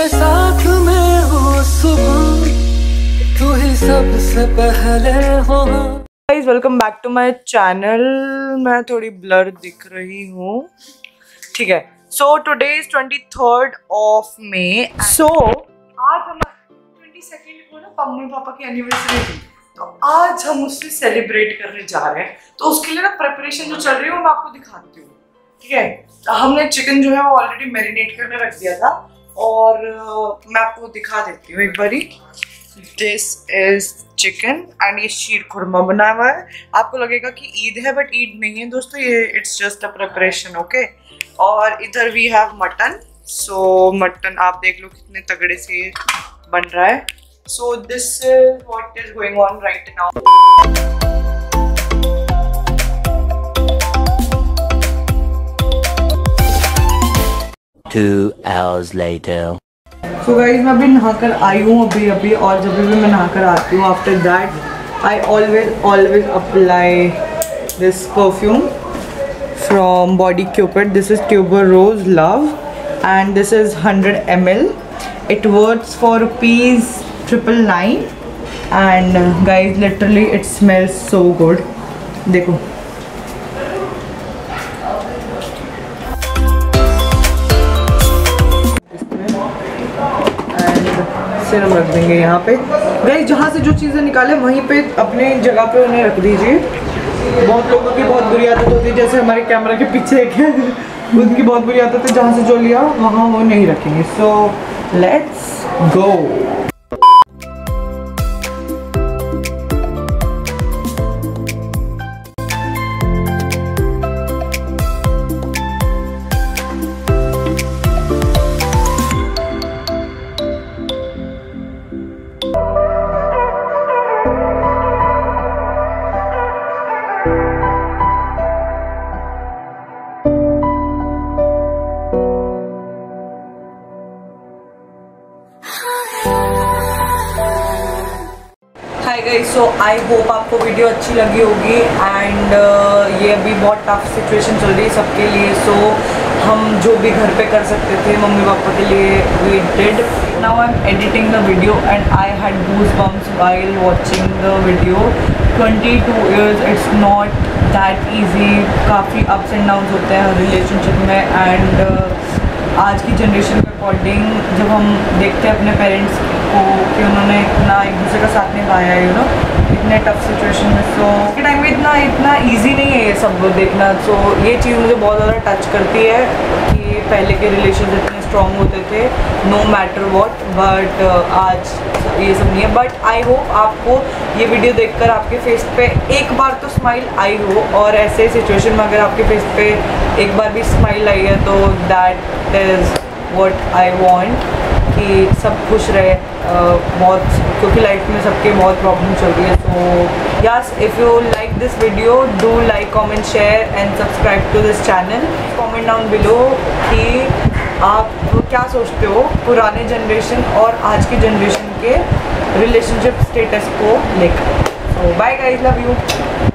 मेरे साथ में हो सुबह तू ही सबसे पहले हो guys welcome back to my channel मैं थोड़ी ब्लर दिख रही हूँ। ठीक है। So today is twenty third of May so आज हम ट्वेंटी सेकेंड को ना मम्मी पापा की एनिवर्सरी थी। तो आज हम उससे सेलिब्रेट करने जा रहे हैं। तो उसके लिए ना प्रिपरेशन जो चल रही है वो मैं आपको दिखाती हूँ। ठीक है? हमने चिकन जो है वो ऑलरेडी मैरिनेट करके रख दिया था। और मैं आपको दिखा देती हूँ एक बारी। दिस इज़ चिकन एंड ये शीर खुरमा बना हुआ है। आपको लगेगा कि ईद है बट ईद नहीं है दोस्तों, ये it's just a preparation okay और इधर we have mutton so mutton आप देख लो कितने तगड़े से बन रहा है। So this is what is going on right now Two hours later. So guys मैं अभी नहाकर आई हूँ अभी अभी, और जब भी मैं नहाकर आती हूँ after that I always always apply this perfume from body cupid this is tuberose love and this is hundred M L it works for rupees triple nine and guys literally it smells so good देखो। And हम रख देंगे यहाँ पे। गई जहाँ से जो चीज़ें निकाले, वहीं पे अपने जगह पे उन्हें रख दीजिए। बहुत लोगों की बहुत बुरी आदत होती है, जैसे हमारे कैमरा के पीछे एक है उनकी बहुत बुरी आदत है, जहाँ से जो लिया, वहाँ वो नहीं रखेंगे। So let's go guys so I hope आपको वीडियो अच्छी लगी होगी एंड uh, ये अभी बहुत टफ सिचुएशन चल रही है सबके लिए। सो so, हम जो भी घर पे कर सकते थे मम्मी पापा के लिए we did now I am editing the video and I had goose bumps while watching the video 22 years it's not that easy काफ़ी अप्स एंड डाउन होते हैं रिलेशनशिप में एंड uh, आज की जनरेशन के according जब हम देखते हैं अपने पेरेंट्स को कि उन्होंने इतना एक दूसरे का साथ निभाया यू नो इतने टफ सिचुएशन में सो के टाइम में इतना इतना ईजी नहीं है ये सब देखना। सो so, ये चीज़ मुझे बहुत ज़्यादा टच करती है कि पहले के रिलेशन इतने स्ट्रॉन्ग होते थे नो मैटर वॉट बट आज ये सब नहीं है। बट आई होप आपको ये वीडियो देखकर आपके फेस पे एक बार तो स्माइल आई हो और ऐसे सिचुएशन में अगर आपके फेस पे एक बार भी स्माइल आई है तो that is what I want कि सब खुश रहे बहुत, क्योंकि लाइफ में सबके बहुत प्रॉब्लम चल रही है तो yes if you like this video do like comment share and subscribe to this channel comment down below कि आप क्या सोचते हो पुराने जनरेशन और आज की जनरेशन के रिलेशनशिप स्टेटस को लेकर। So bye guys love you